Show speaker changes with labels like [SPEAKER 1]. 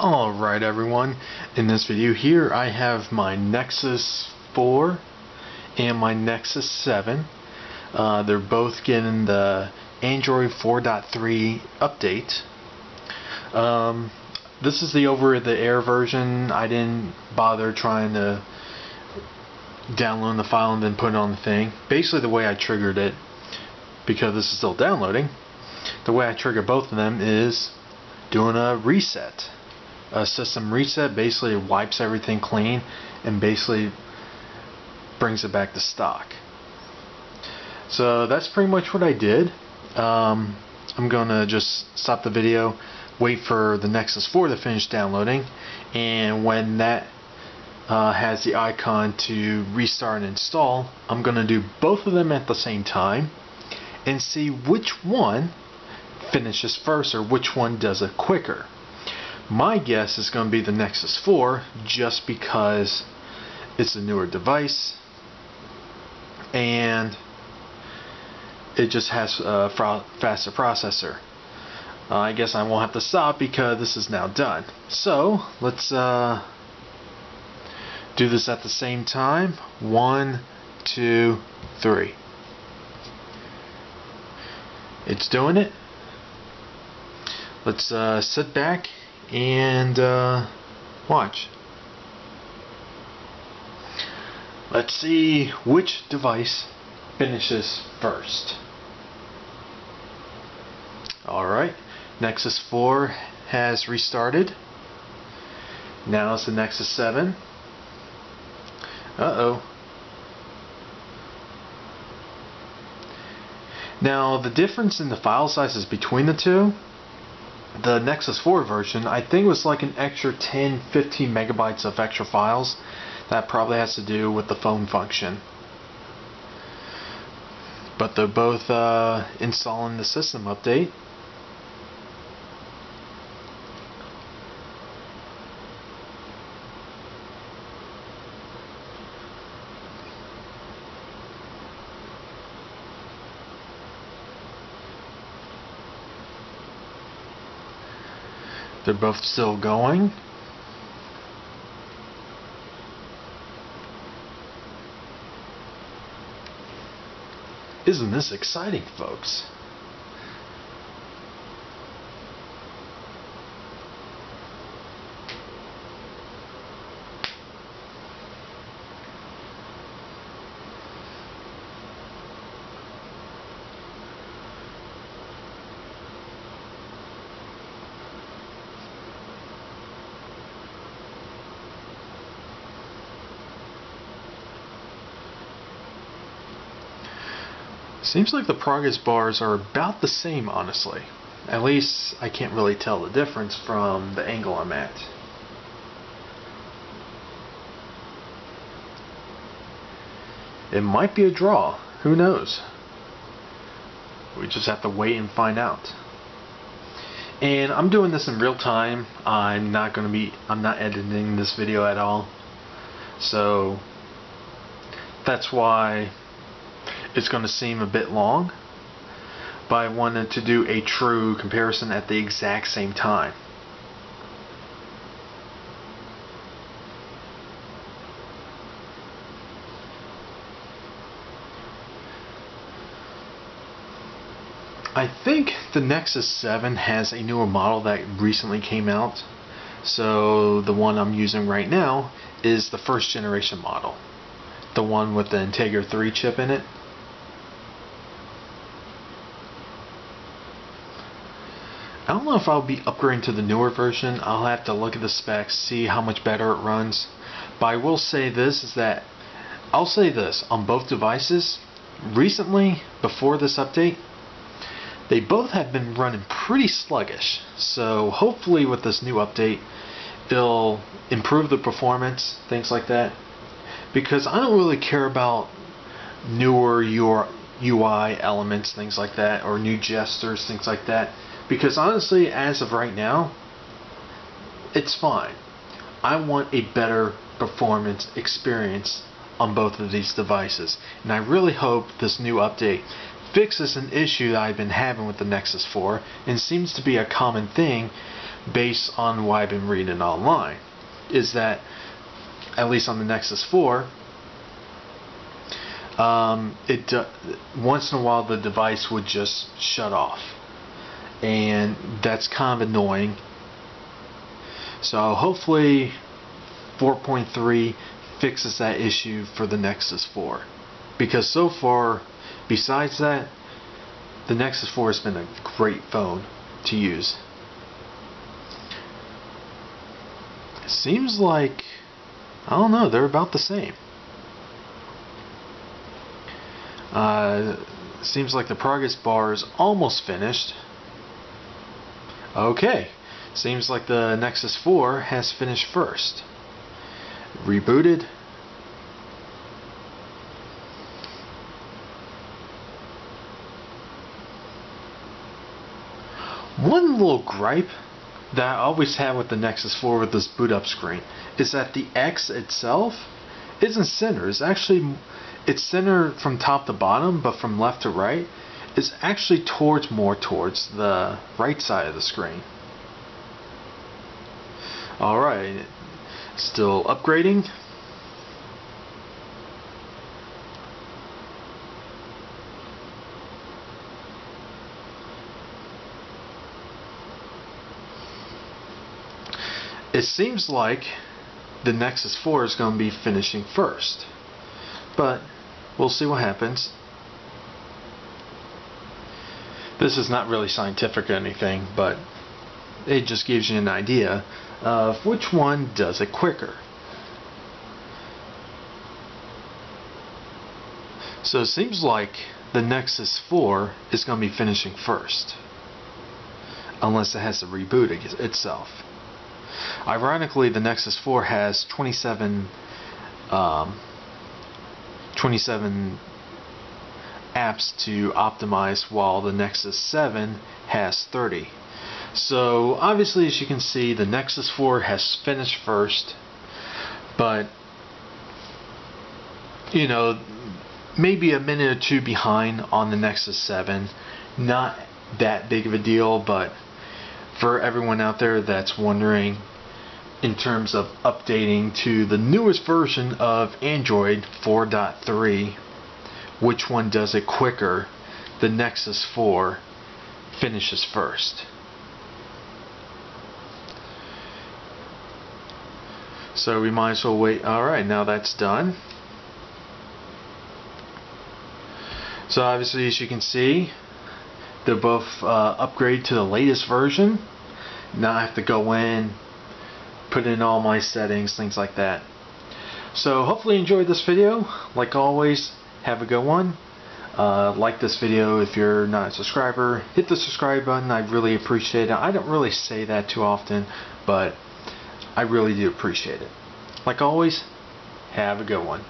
[SPEAKER 1] Alright everyone, in this video here I have my Nexus 4 and my Nexus 7. Uh, they're both getting the Android 4.3 update. Um, this is the over-the-air version. I didn't bother trying to download the file and then put it on the thing. Basically the way I triggered it, because this is still downloading, the way I trigger both of them is doing a reset a system reset basically wipes everything clean and basically brings it back to stock. So that's pretty much what I did. Um, I'm going to just stop the video, wait for the Nexus 4 to finish downloading, and when that uh, has the icon to restart and install, I'm going to do both of them at the same time and see which one finishes first or which one does it quicker. My guess is going to be the Nexus 4 just because it's a newer device and it just has a faster processor. Uh, I guess I won't have to stop because this is now done. So let's uh, do this at the same time. One, two, three. It's doing it. Let's uh, sit back and uh, watch. Let's see which device finishes first. Alright, Nexus 4 has restarted. Now it's the Nexus 7. Uh-oh. Now, the difference in the file sizes between the two the Nexus 4 version, I think was like an extra 10, 15 megabytes of extra files. That probably has to do with the phone function. But they're both uh, installing the system update. They're both still going. Isn't this exciting, folks? Seems like the progress bars are about the same, honestly. At least I can't really tell the difference from the angle I'm at. It might be a draw. Who knows? We just have to wait and find out. And I'm doing this in real time. I'm not going to be, I'm not editing this video at all. So, that's why it's going to seem a bit long, but I wanted to do a true comparison at the exact same time. I think the Nexus 7 has a newer model that recently came out. So the one I'm using right now is the first generation model. The one with the Integra 3 chip in it. I don't know if I'll be upgrading to the newer version. I'll have to look at the specs, see how much better it runs. But I will say this is that I'll say this on both devices. Recently, before this update, they both have been running pretty sluggish. So hopefully with this new update, they'll improve the performance, things like that. Because I don't really care about newer UI elements, things like that, or new gestures, things like that. Because honestly, as of right now, it's fine. I want a better performance experience on both of these devices. And I really hope this new update fixes an issue that I've been having with the Nexus 4 and seems to be a common thing based on what I've been reading online, is that at least on the Nexus 4, um, it uh, once in a while the device would just shut off, and that's kind of annoying. So hopefully, 4.3 fixes that issue for the Nexus 4, because so far, besides that, the Nexus 4 has been a great phone to use. It seems like, I don't know, they're about the same. Uh, seems like the progress bar is almost finished. Okay, seems like the Nexus 4 has finished first. Rebooted. One little gripe that I always have with the Nexus 4 with this boot up screen is that the X itself isn't centered. It's actually it's centered from top to bottom, but from left to right is actually towards more towards the right side of the screen. Alright, still upgrading. It seems like the Nexus 4 is going to be finishing first. But we'll see what happens. This is not really scientific or anything, but it just gives you an idea of which one does it quicker. So it seems like the Nexus 4 is going to be finishing first. Unless it has to reboot itself. Ironically, the Nexus 4 has 27 um, 27 apps to optimize while the Nexus 7 has 30. So obviously as you can see the Nexus 4 has finished first but you know maybe a minute or two behind on the Nexus 7 not that big of a deal but for everyone out there that's wondering in terms of updating to the newest version of Android 4.3 which one does it quicker? The Nexus 4 finishes first. So we might as well wait. Alright now that's done. So obviously as you can see they're both uh, upgrade to the latest version. Now I have to go in put in all my settings, things like that. So hopefully you enjoyed this video. Like always, have a good one. Uh, like this video if you're not a subscriber. Hit the subscribe button. I really appreciate it. I don't really say that too often, but I really do appreciate it. Like always, have a good one.